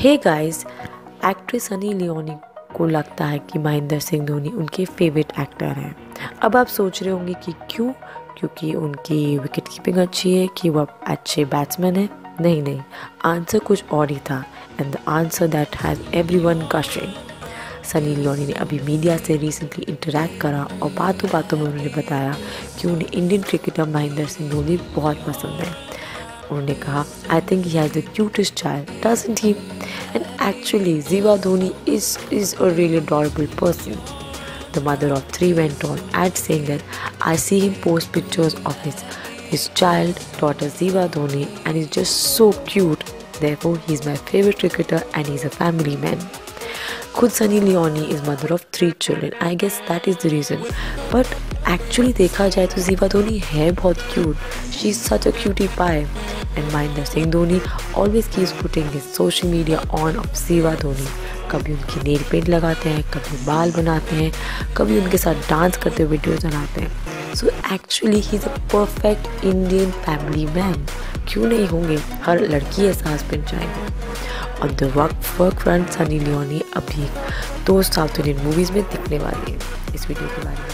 Hey guys actress Sunny Leone को लगता है कि महेंद्र सिंह धोनी उनके फेवरेट एक्टर हैं। अब आप सोच रहे होंगे कि क्यों? क्योंकि उनकी विकेट कीपिंग अच्छी है, कि वो अच्छे बैट्समैन हैं? नहीं नहीं। आंसर कुछ और ही था and the answer that has everyone gushing Sunny Leone ने अभी मीडिया से रिसेंटली इंटरेक्ट करा और बातों बातों में उन्होंने बताया कि उन्हें इंडियन क्रिकेटर महेंद्र सिंह धोनी बहुत पसंद है। उन्होंने कहा I think he has the cutest child doesn't he and actually Ziva Dhoni is is a really adorable person The mother of three went on, add saying that I see him post pictures of his his child daughter Ziva Dhoni and he's just so cute. Therefore, he's my favorite cricketer and he's a family man. खुद Sunny Leone is mother of three children I guess that is the reason but actually देखा जाए तो जीवा धोनी है बहुत cute she is such a cutie pie and Mahendra Singh Dhoni always keeps putting his social media on of Ziva Dhoni कभी उनकी nail paint लगाते हैं, कभी बाल बनाते हैं, कभी उनके साथ डांस करते हुए वीडियोज़ बनाते हैं. So actually he is a perfect Indian family man क्यों नहीं होंगे? हर लड़की ऐसा हस्बैंड चाहेंगे. और the work work front Sunny Leone अभी दो साउथ इंडियन मूवीज़ में दिखने वाली है। इस वीडियो के बारे में।